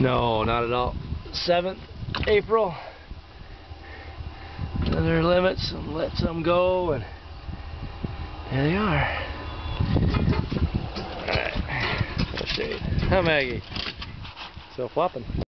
No, not at all. 7th April. Another limits and let some go and there they are. Alright. Shade. Hi Maggie. Still flopping.